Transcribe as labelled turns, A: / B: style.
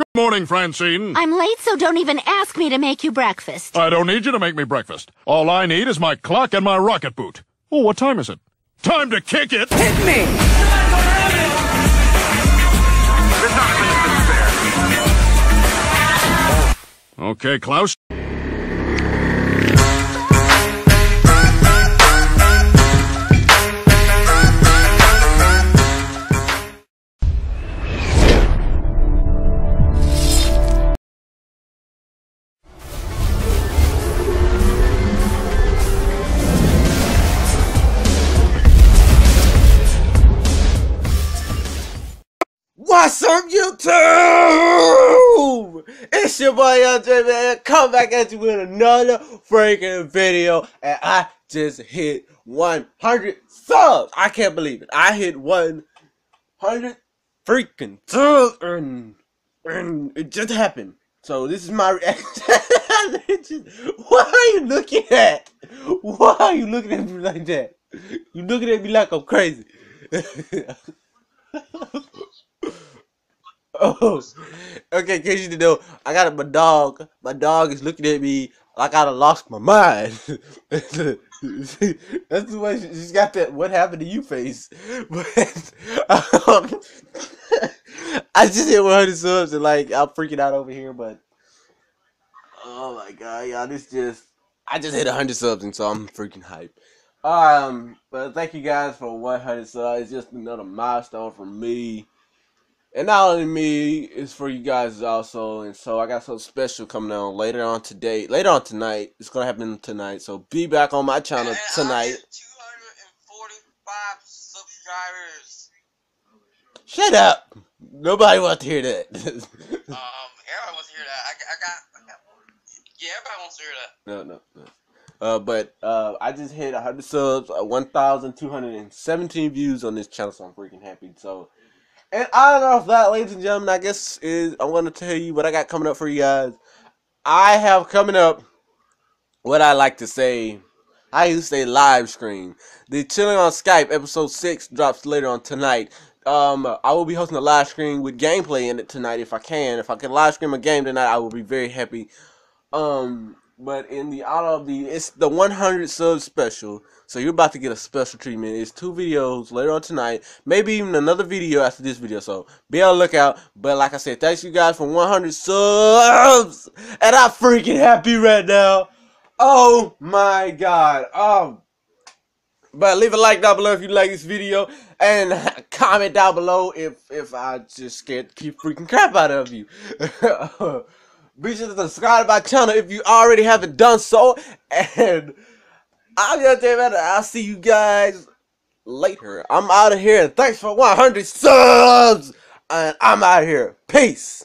A: Good morning, Francine.
B: I'm late, so don't even ask me to make you breakfast.
A: I don't need you to make me breakfast. All I need is my clock and my rocket boot. Oh, what time is it? Time to kick it!
C: Hit me!
A: Okay, Klaus.
D: Up, YouTube? It's your boy LJ, man. Come back at you with another freaking video. And I just hit 100 subs. I can't believe it. I hit 100 freaking subs. And, and it just happened. So this is my reaction. what are you looking at? Why are you looking at me like that? You looking at me like I'm crazy. Oh, okay. In case you didn't know, I got my dog. My dog is looking at me like I lost my mind. That's the way she, she's got that "What happened to you" face. But um, I just hit 100 subs and like I'm freaking out over here. But oh my god, y'all, this just I just hit 100 subs and so I'm freaking hype. Um, but thank you guys for 100 subs. It's just another milestone for me. And not only me, it's for you guys also. And so I got something special coming on later on today, later on tonight. It's gonna happen tonight. So be back on my channel
E: And
D: tonight.
E: I 245 subscribers.
D: Shut up! Nobody wants to hear that.
E: Um, everybody wants to hear that. I, I got, I got. Yeah, everybody wants to hear that.
D: no, no, no. Uh, but uh, I just hit 100 subs, uh, 1,217 views on this channel, so I'm freaking happy. So, and I don't know if that, ladies and gentlemen, I guess is I'm gonna tell you what I got coming up for you guys. I have coming up what I like to say. I used to say live stream. The Chilling on Skype episode six drops later on tonight. Um, I will be hosting a live stream with gameplay in it tonight if I can. If I can live stream a game tonight, I will be very happy. Um, but in the out of the it's the 100 sub special, so you're about to get a special treatment. It's two videos later on tonight, maybe even another video after this video. So be on the lookout. But like I said, thanks you guys for 100 subs, and I'm freaking happy right now. Oh my god. Um. But leave a like down below if you like this video, and comment down below if if I just scared keep freaking crap out of you. Be sure to subscribe to my channel if you already haven't done so, and I'll just tell you. I'll see you guys later. I'm out of here. Thanks for 100 subs, and I'm out of here. Peace.